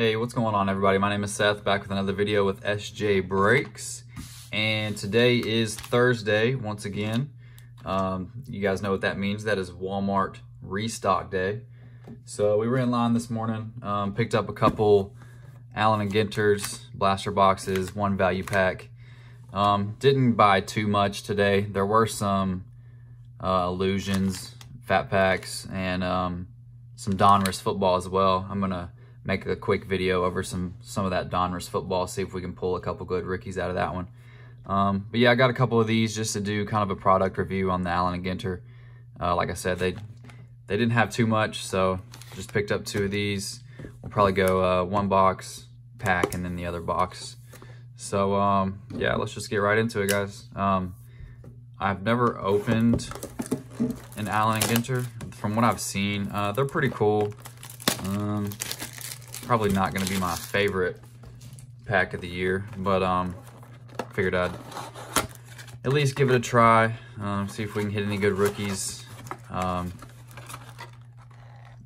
Hey, what's going on everybody? My name is Seth, back with another video with SJ Breaks. And today is Thursday, once again. Um, you guys know what that means. That is Walmart restock day. So we were in line this morning, um, picked up a couple Allen & Ginter's blaster boxes, one value pack. Um, didn't buy too much today. There were some uh, illusions, fat packs, and um, some Donruss football as well. I'm going to make a quick video over some some of that Donruss football, see if we can pull a couple good rookies out of that one. Um, but yeah, I got a couple of these just to do kind of a product review on the Allen & Ginter. Uh, like I said, they they didn't have too much, so just picked up two of these. We'll probably go uh, one box pack and then the other box. So um, yeah, let's just get right into it, guys. Um, I've never opened an Allen & Ginter. From what I've seen, uh, they're pretty cool. Um, probably not going to be my favorite pack of the year, but um, figured I'd at least give it a try, um, see if we can hit any good rookies. Um,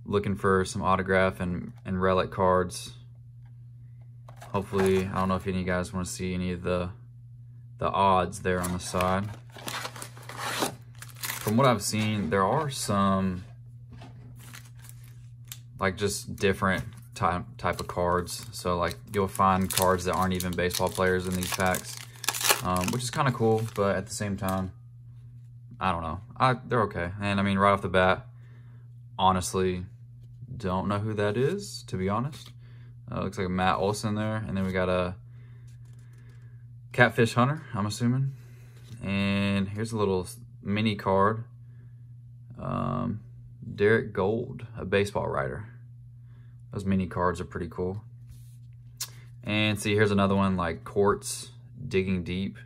looking for some autograph and, and relic cards. Hopefully, I don't know if any of you guys want to see any of the the odds there on the side. From what I've seen, there are some like just different type type of cards. So like you'll find cards that aren't even baseball players in these packs, um, which is kind of cool. But at the same time, I don't know. I they're okay. And I mean, right off the bat, honestly, don't know who that is. To be honest, uh, looks like Matt Olson there, and then we got a Catfish Hunter. I'm assuming. And here's a little mini card. Um, Derrick Goold, a baseball writer. Those mini cards are pretty cool. And see, here's another one like Quartz Digging Deep.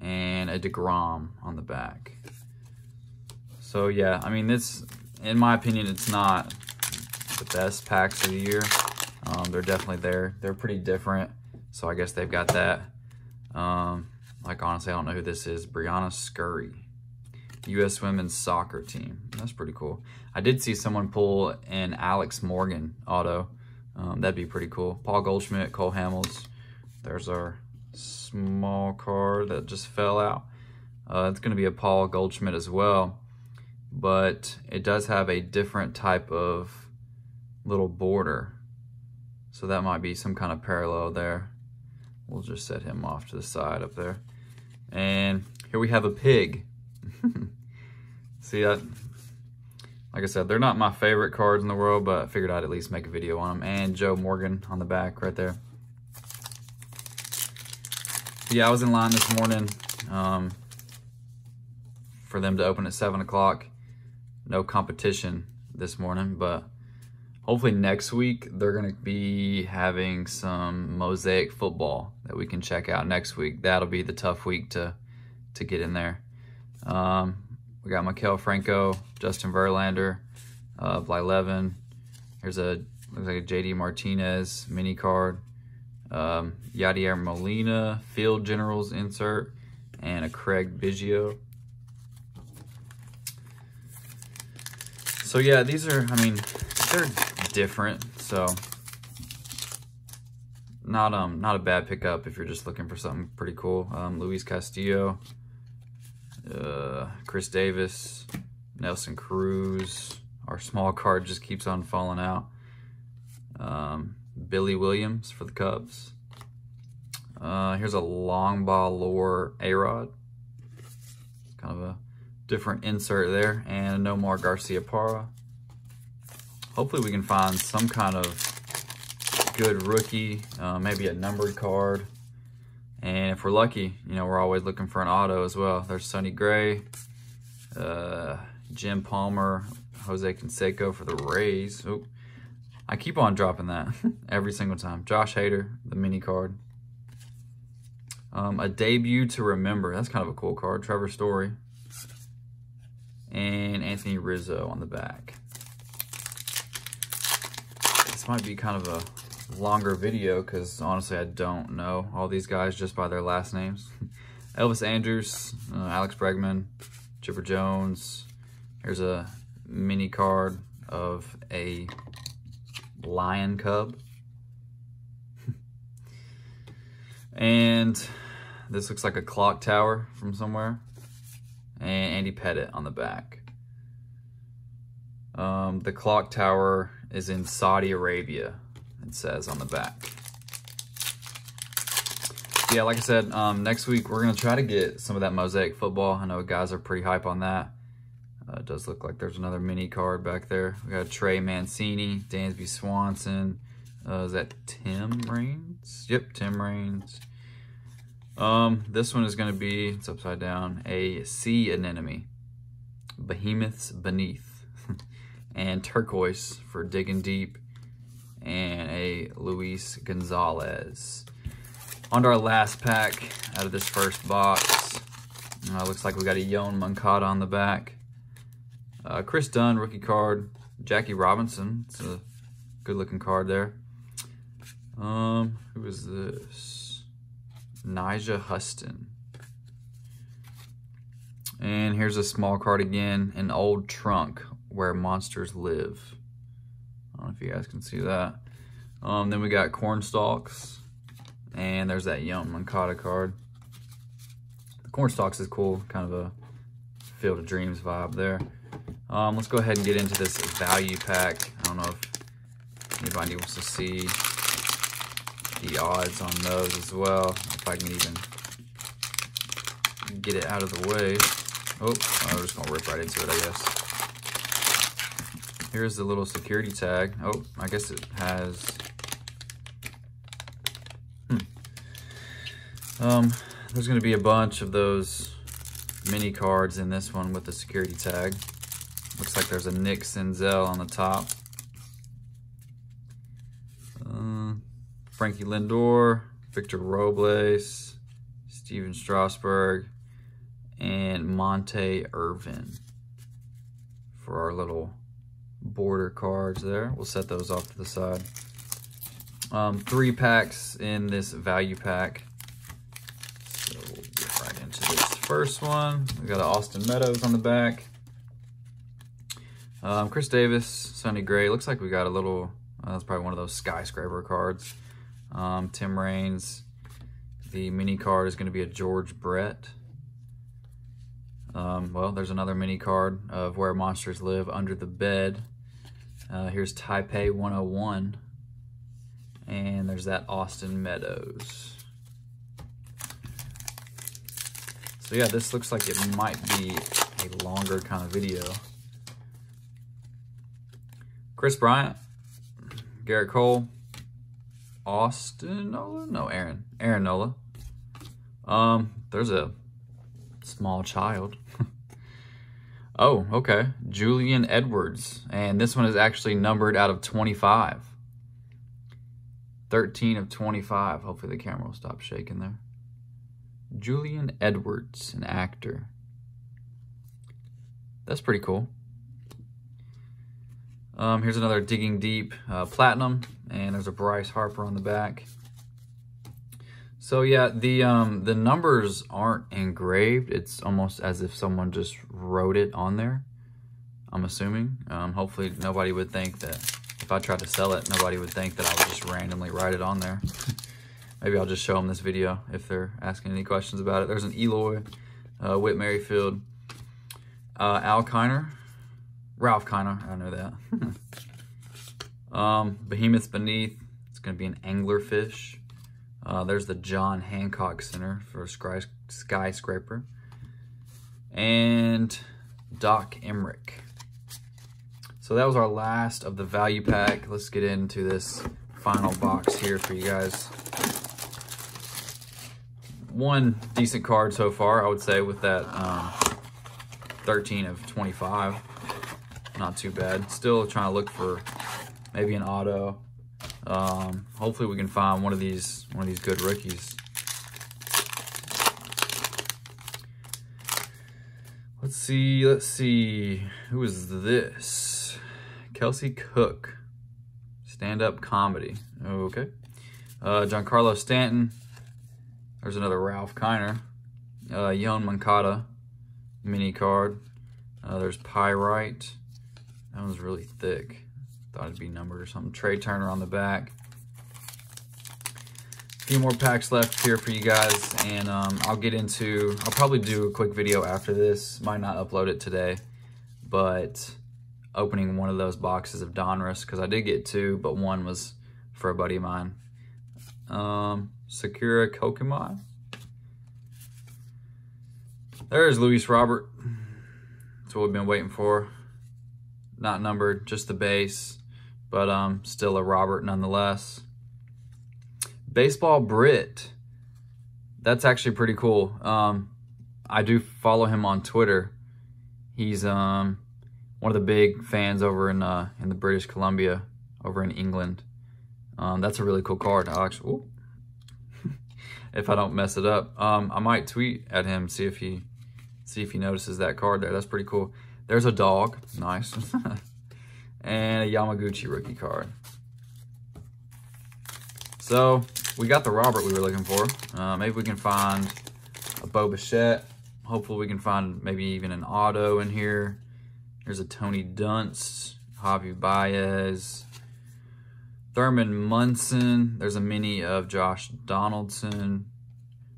And a DeGrom on the back. So yeah, I mean, this, in my opinion, it's not the best packs of the year. Um, they're definitely there. They're pretty different. So I guess they've got that. Um, like, honestly, I don't know who this is. Briana Scurry. U.S. women's soccer team. That's pretty cool. I did see someone pull an Alex Morgan auto. Um, that'd be pretty cool. Paul Goldschmidt, Cole Hamels. There's our small card that just fell out. Uh, it's going to be a Paul Goldschmidt as well, but it does have a different type of little border. So that might be some kind of parallel there. We'll just set him off to the side up there. And here we have a pig. See, that? like I said, they're not my favorite cards in the world, but I figured I'd at least make a video on them. And Joe Morgan on the back right there. Yeah, I was in line this morning um, for them to open at 7 o'clock. No competition this morning, but hopefully next week they're going to be having some mosaic football that we can check out next week. That'll be the tough week to, to get in there. Um, we got Maikel Franco, Justin Verlander, uh, Blyleven. Here's a looks like a JD Martinez mini card. Um, Yadier Molina Field Generals insert and a Craig Biggio. So yeah, these are, I mean, they're different. So not um not a bad pickup if you're just looking for something pretty cool. Um, Luis Castillo, uh, Chris Davis, Nelson Cruz. Our small card just keeps on falling out. Um, Billy Williams for the Cubs. Uh, here's a long ball lore A-Rod. Kind of a different insert there. And Nomar Garciaparra. Hopefully we can find some kind of good rookie, uh, maybe a numbered card. And if we're lucky, you know, we're always looking for an auto as well. There's Sonny Gray, uh, Jim Palmer, Jose Canseco for the Rays. Oop. I keep on dropping that every single time. Josh Hader, the mini card. Um, a debut to remember. That's kind of a cool card. Trevor Story. And Anthony Rizzo on the back. This might be kind of a longer video because honestly I don't know all these guys just by their last names. Elvis Andrus, uh, Alex Bregman, Chipper Jones. Here's a mini card of a Lion Cub. and this looks like a clock tower from somewhere. And Andy Pettitte on the back. Um, the clock tower is in Saudi Arabia, it says on the back. Yeah, like I said, um, next week we're going to try to get some of that Mosaic football. I know guys are pretty hype on that. Uh, it does look like there's another mini card back there. We got Trey Mancini, Dansby Swanson. Uh, is that Tim Raines? Yep, Tim Raines. Um, this one is going to be, it's upside down, a sea anemone. Behemoths Beneath. and Turquoise for Digging Deep. And a Luis Gonzalez. On to our last pack out of this first box. Uh, looks like we got a Yoan Moncada on the back. Uh, Kris Dunn, rookie card. Jackie Robinson. It's a good looking card there. Um, who is this? Nyjah Huston. And here's a small card again, an old trunk where monsters live. I don't know if you guys can see that. Um, then we got corn stalks. And there's that Yoan Moncada card. The corn stalks is cool, kind of a Field of Dreams vibe there. Um, let's go ahead and get into this value pack. I don't know if anybody wants to see the odds on those as well. If I can even get it out of the way. Oh, I'm just gonna rip right into it, I guess. Here's the little security tag. Oh, I guess it has... Hmm. Um, there's gonna be a bunch of those mini cards in this one with the security tag. Looks like there's a Nick Senzel on the top. Uh, Frankie Lindor, Victor Robles, Stephen Strasburg, and Monte Irvin for our little border cards there. We'll set those off to the side. Um, three packs in this value pack. So we'll get right into this first one. We got Austin Meadows on the back. Um, Chris Davis, Sonny Gray. Looks like we got a little, uh, that's probably one of those skyscraper cards. Um, Tim Raines. The mini card is going to be a George Brett. Um, well, there's another mini card of Where Monsters Live Under the Bed. Uh, here's Taipei 101. And there's that Austin Meadows. So yeah, this looks like it might be a longer kind of video. Kris Bryant, Gerrit Cole, Austin Nola? No, Aaron. Aaron Nola. Um, there's a small child. oh, okay. Julian Edwards. And this one is actually numbered out of 25. 13 of 25. Hopefully the camera will stop shaking there. Julian Edwards, an actor. That's pretty cool. Um, here's another Digging Deep uh, Platinum, and there's a Bryce Harper on the back. So yeah, the um, the numbers aren't engraved. It's almost as if someone just wrote it on there. I'm assuming. Um, hopefully nobody would think that if I tried to sell it, nobody would think that I would just randomly write it on there. Maybe I'll just show them this video if they're asking any questions about it. There's an Eloy, uh, Whit Merrifield, uh, Al Kiner, Ralph Kiner, I know that. um, Behemoths Beneath, it's to be an anglerfish. Uh, there's the John Hancock Center for Sky, Skyscraper. And Doc Emrick. So that was our last of the value pack. Let's get into this final box here for you guys. One decent card so far, I would say, with that um, 13 of 25 not too bad. Still trying to look for maybe an auto. Um, hopefully we can find one of these one of these good rookies. Let's see, let's see. Who is this? Kelsey Cook. Stand-up comedy. Okay. Uh, Giancarlo Stanton. There's another Ralph Kiner. Uh, Yoan Moncada mini card. Uh, there's Pyrite. That one's really thick. Thought it'd be numbered or something. Trea Turner on the back. A few more packs left here for you guys, and um, I'll get into, I'll probably do a quick video after this. Might not upload it today, but opening one of those boxes of Donruss, because I did get two, but one was for a buddy of mine. Um, Sakura Kokumai. There's Luis Robert. That's what we've been waiting for. Not numbered, just the base, but um, still a Robert nonetheless. Baseball Brit. That's actually pretty cool. Um, I do follow him on Twitter. He's um, one of the big fans over in uh, in the British Columbia, over in England. Um, that's a really cool card. I'll actually, if I don't mess it up, um, I might tweet at him see if he see if he notices that card there. That's pretty cool. There's a dog, nice, and a Yamaguchi rookie card. So we got the Robert we were looking for. Uh, maybe we can find a Bo Bichette. Hopefully we can find maybe even an auto in here. There's a Tony Dunst, Javi Baez, Thurman Munson. There's a mini of Josh Donaldson.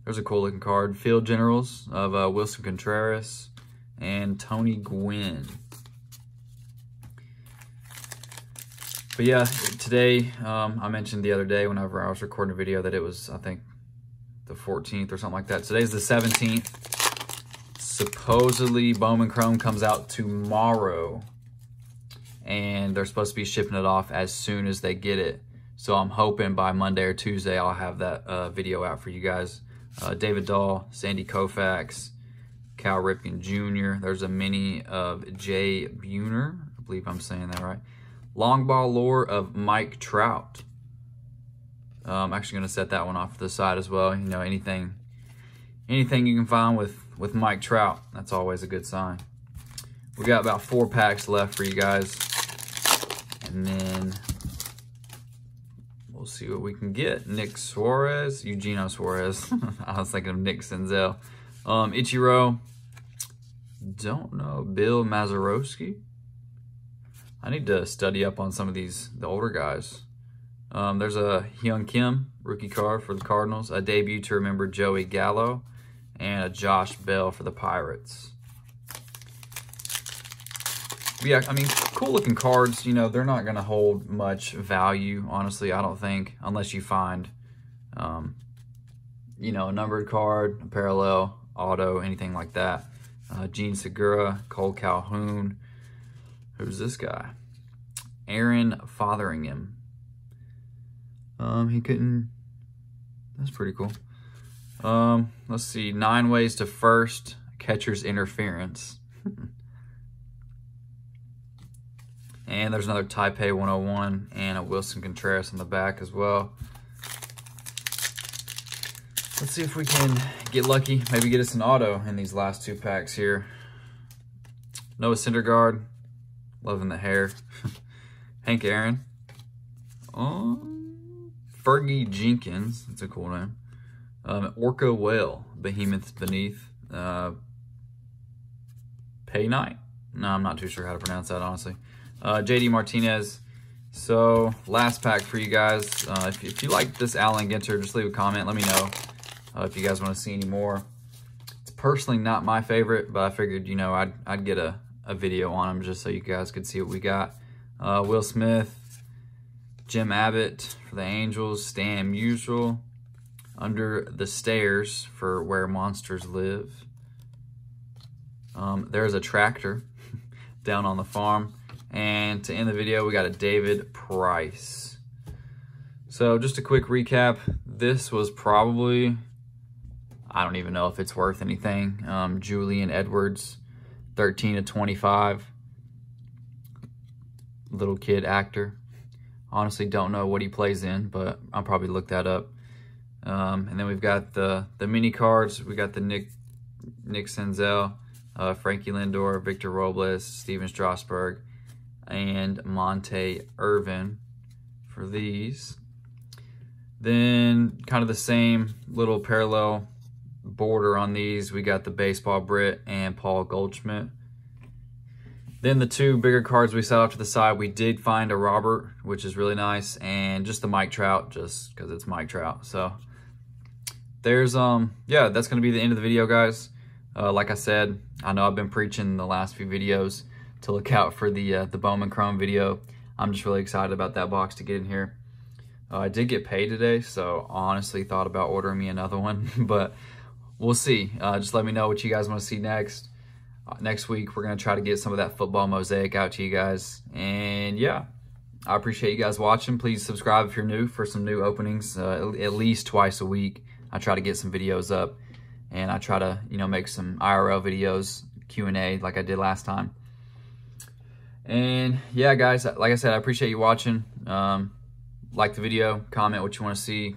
There's a cool looking card. Field Generals of uh, Willson Contreras and Tony Gwynn. But yeah, today, um, I mentioned the other day whenever I was recording a video that it was, I think, the 14th or something like that. Today's the 17th. Supposedly, Bowman Chrome comes out tomorrow. And they're supposed to be shipping it off as soon as they get it. So I'm hoping by Monday or Tuesday, I'll have that uh, video out for you guys. Uh, David Dahl, Sandy Koufax, Cal Ripken Jr. There's a mini of Jay Buhner. I believe I'm saying that right. Long ball lore of Mike Trout. Uh, I'm actually going to set that one off to the side as well. You know, anything anything you can find with, with Mike Trout, that's always a good sign. We got about four packs left for you guys. And then we'll see what we can get. Nick Suarez, Eugenio Suarez. I was thinking of Nick Senzel. Um, Ichiro, don't know. Bill Mazeroski. I need to study up on some of these, the older guys. Um, there's a Hyun Kim rookie card for the Cardinals, a debut to remember Joey Gallo, and a Josh Bell for the Pirates. Yeah, I mean, cool looking cards, you know, they're not going to hold much value, honestly, I don't think, unless you find, um, you know, a numbered card, a parallel, auto, anything like that. Uh, Jean Segura, Cole Calhoun, Who's this guy? Aaron Fotheringham. Um, he couldn't, that's pretty cool. Um, let's see, nine ways to first catcher's interference. and there's another Taipei 101 and a Willson Contreras on the back as well. Let's see if we can get lucky, maybe get us an auto in these last two packs here. Noah Syndergaard, Loving the hair. Hank Aaron. Um, Fergie Jenkins. That's a cool name. Um, Orca Whale. Behemoths Beneath. Uh, Pay Night. No, I'm not too sure how to pronounce that, honestly. Uh, JD Martinez. So, last pack for you guys. Uh, if, if you like this Allen Ginter, just leave a comment. Let me know uh, if you guys want to see any more. It's personally not my favorite, but I figured, you know, I'd, I'd get a, a video on them just so you guys could see what we got. Uh, Will Smith, Jim Abbott for the Angels, Stan Musial, Under the Stairs for Where Monsters Live. Um, there's a tractor down on the farm. And to end the video, we got a David Price. So just a quick recap. This was probably, I don't even know if it's worth anything. Um, Julian Edwards 13 to 25. Little kid actor. Honestly, don't know what he plays in, but I'll probably look that up. Um, and then we've got the the mini cards. We got the Nick Nick Senzel, uh, Frankie Lindor, Victor Robles, Stephen Strasburg, and Monte Irvin for these. Then kind of the same little parallel border on these. We got the Baseball Brit and Paul Goldschmidt. Then the two bigger cards we set off to the side, we did find a Robert, which is really nice, and just the Mike Trout, just because it's Mike Trout. So there's, um, yeah, that's going to be the end of the video, guys. Uh, like I said, I know I've been preaching the last few videos to look out for the uh, the Bowman Chrome video. I'm just really excited about that box to get in here. Uh, I did get paid today, so honestly thought about ordering me another one, but we'll see. Uh, just let me know what you guys want to see next. Uh, next week, we're going to try to get some of that football mosaic out to you guys. And yeah, I appreciate you guys watching. Please subscribe if you're new for some new openings uh, at least twice a week. I try to get some videos up and I try to, you know, make some IRL videos, Q&A like I did last time. And yeah, guys, like I said, I appreciate you watching. Um, like the video, comment what you want to see.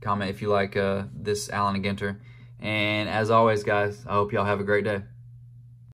Comment if you like uh, this Allen and Ginter. And as always, guys, I hope y'all have a great day.